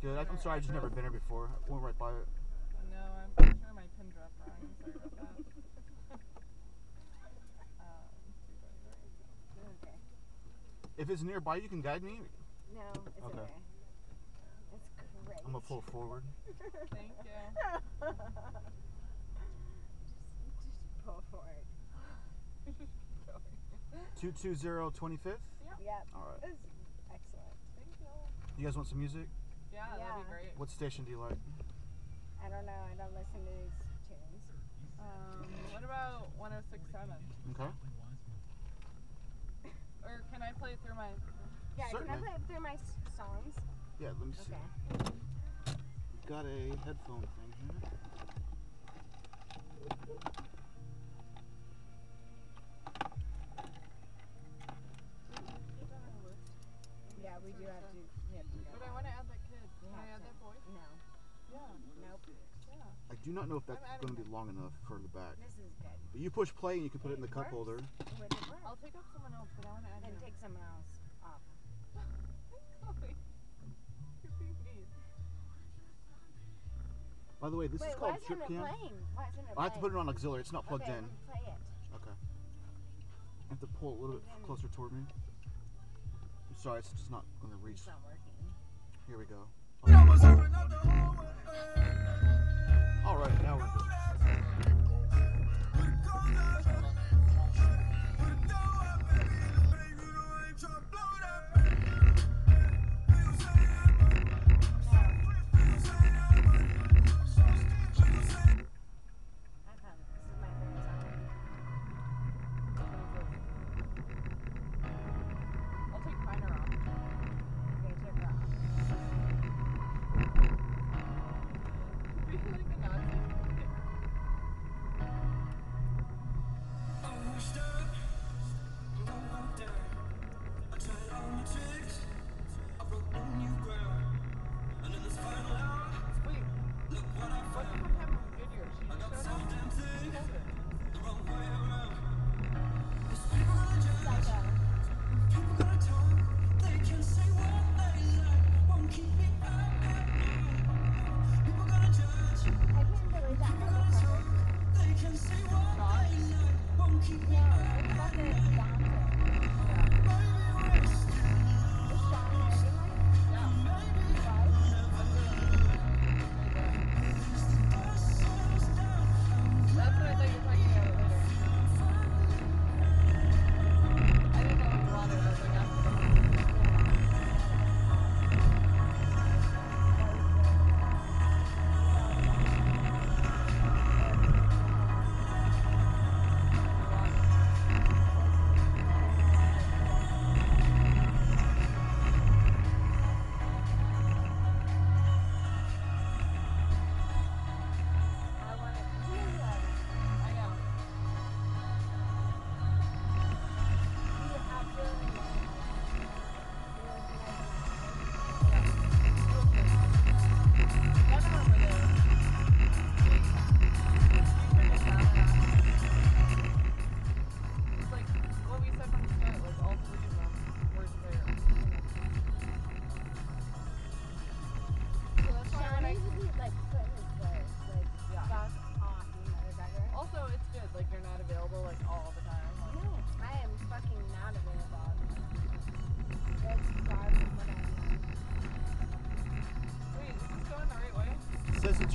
Good. I- I'm sorry, I just never been here before. I went right by it. No, I'm pretty sure my pin dropped wrong. Sorry about that. um, Okay. If it's nearby, you can guide me. No, it's Okay. okay. It's great. I'm gonna pull forward. thank you. just, just pull forward. Two two zero twenty fifth. Yep. All right. This excellent. Thank you. You guys want some music? Yeah, that'd be great. What station do you like? I don't know. I don't listen to these tunes. Um, what about 1067? Okay. Or can I play it through my? Yeah, can I play it through my s- songs? Yeah. Let me see. Okay. Got a headphone thing here. Yeah, we do have to. We have to go. But I want to add that kid. We Can I have add to. that boy? No. Yeah. Nope. Yeah. I do not know if that's going to be long enough for the back. This is good. But you push play and you can put it in the cup holder. It? I'll take off someone else, but I want to add And you. take someone else off. You're being mean. By the way, this Wait, is called Trip Cam. playing? Why isn't it I have to put it on auxiliary. It's not plugged okay, in. play it. Okay. I have to pull it a little bit closer toward me. I'm sorry, it's just not going to reach. It's not working. Here we go. Mm -hmm.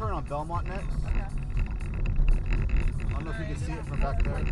turn on Belmont next. Okay. I don't know if you can see it from back there.